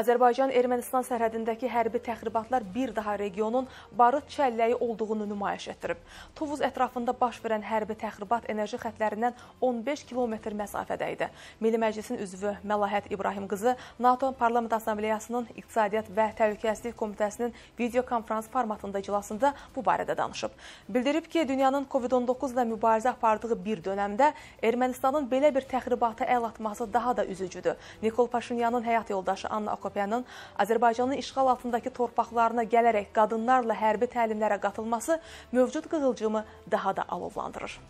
Azərbaycan-Ermənistan sərhədindəki hərbi təxribatlar bir daha regionun barıt çəlləyi olduğunu nümayiş etdirib. Tovuz ətrafında baş verən hərbi təxribat enerji xətlərindən 15 kilometr məsafədə idi. Milli Məclisin üzvü Məlahət İbrahim qızı NATO Parlament Assambleyasının İqtisadiyyat və Təhlükəsizlik Komitəsinin videokonferans formatında iclasında bu barədə danışıb. Bildirib ki, dünyanın COVID-19 ilə mübarizə apardığı bir dönəmdə Ermənistanın belə bir təxribata əl atması daha da üzücüdür. Nikol Paşinyanın həyat yoldaşı Anna Akopyanın Azərbaycanın işğal altındakı torpaqlarına gələrək qadınlarla hərbi təlimlərə qatılması mövcud qığılcımı daha da alovlandırır.